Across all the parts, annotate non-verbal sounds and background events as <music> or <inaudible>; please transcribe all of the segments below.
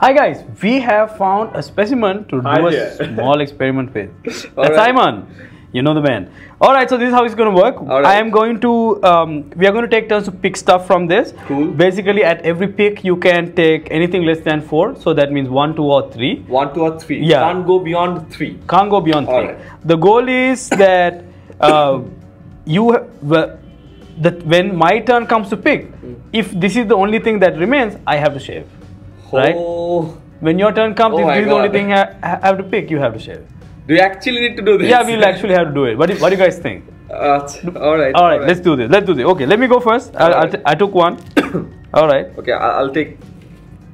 Hi guys, we have found a specimen to Hi do a there. small experiment with. <laughs> That's right. Simon. You know the man. All right, so this is how it's going to work. Right. I am going to, um, we are going to take turns to pick stuff from this. Cool. Basically, at every pick, you can take anything less than four. So that means one, two, or three. One, two, or three. Yeah. Can't go beyond three. Can't go beyond three. All right. The goal is that uh, you, well, that when my turn comes to pick, Hmm. if this is the only thing that remains, I have to shave. Right? Oh. When your turn comes, Oh this is the only thing I I have to pick, you have to share. Do you actually need to do this? Yeah, we'll actually have to do it. What do, what do you guys think? Uh, all right. All right, let's do this. Let's do this. Okay, let me go first. I'll, I'll t- I took one. <coughs> All right. Okay, I- I'll take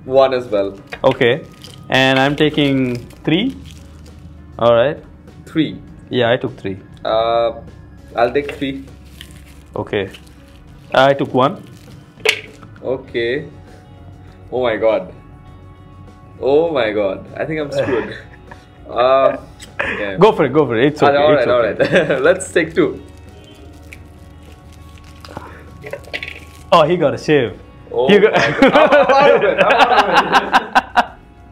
one as well. Okay, and I'm taking three. All right. Three. Yeah, I took three. Uh, I'll take three. Okay. I took one. Okay. Oh my god. Oh my god. I think I'm screwed. uh, <laughs> yeah. Go for it. Go for it. It's okay. all it's right, okay. right. <laughs> Let's take two. Oh, he got a shave. Oh He my God. I'm out of it. I'm out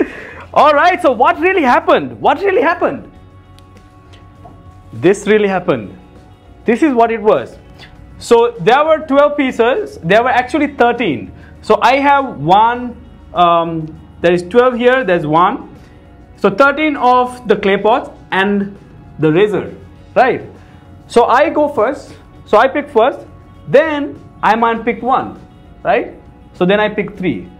of it. All right. So what really happened? What really happened? This really happened. This is what it was. So there were 12 pieces. There were actually 13. So I have one. Um, there is 12 here. There's one. So 13 of the clay pots and the razor, right? So I go first. So I pick first. Then I might pick one, right? So then I pick three.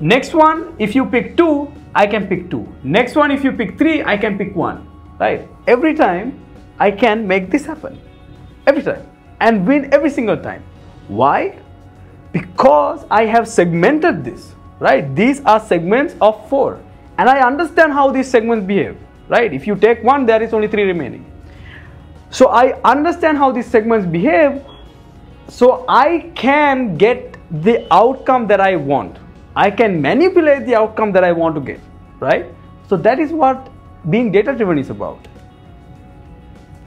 Next one, if you pick two, I can pick two. Next one, if you pick three, I can pick one. Right? Every time, I can make this happen. Every time. And win every single time. Why? Because I have segmented this. Right? These are segments of four. And I understand how these segments behave. Right? If you take one, there is only three remaining. So I understand how these segments behave so I can get the outcome that I want. I can manipulate the outcome that I want to get, right? So that is what being data driven is about.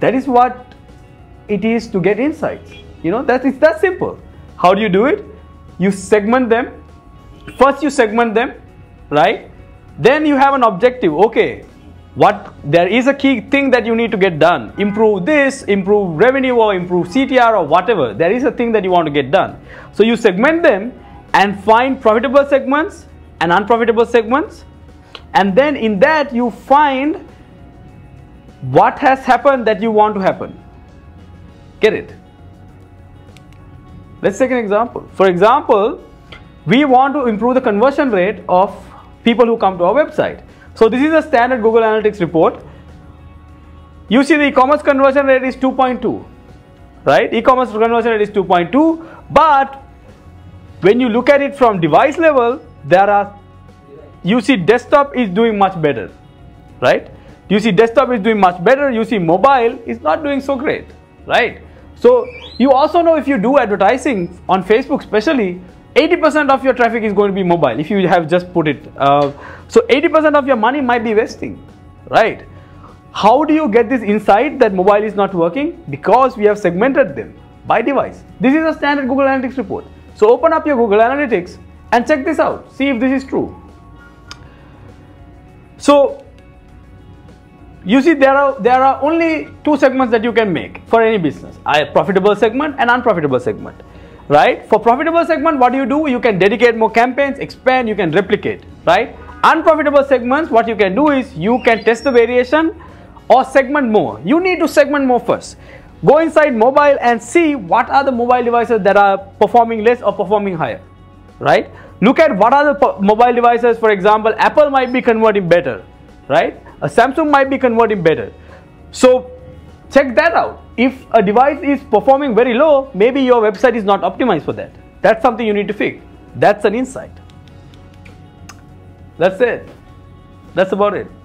That is what it is to get insights. You know, that is it's that simple. How do you do it? You segment them. First you segment them, right? Then you have an objective. Okay, what there is a key thing that you need to get done. Improve this improve revenue or improve ctr or whatever. There is a thing that you want to get done. So you segment them and find profitable segments and unprofitable segments. And then in that you find what has happened that you want to happen. Get it? Let's take an example. For example we want to improve the conversion rate of people who come to our website so this is a standard Google Analytics report. You see the e-commerce conversion rate is 2.2, right? E-commerce conversion rate is 2.2, but when you look at it from device level, there are you see desktop is doing much better, right? You see desktop is doing much better. You see mobile is not doing so great, right? So you also know if you do advertising on Facebook, especially 80% of your traffic is going to be mobile if you have just put it. Uh, so 80% of your money might be wasting, right? How do you get this insight that mobile is not working? Because we have segmented them by device. This is a standard Google Analytics report. So open up your Google Analytics and check this out. See if this is true. So you see there are there are only two segments that you can make for any business a profitable segment and unprofitable segment right? For profitable segment what do you do you can dedicate more campaigns expand you can replicate right? Unprofitable segments what you can do is you can test the variation or segment more. You need to segment more first. Go inside mobile and see what are the mobile devices that are performing less or performing higher right? Look at what are the mobile devices for example apple might be converting better right? A samsung might be converting better. So check that out. If a device is performing very low maybe your website is not optimized for that. That's something you need to fix. That's an insight. That's it. That's about it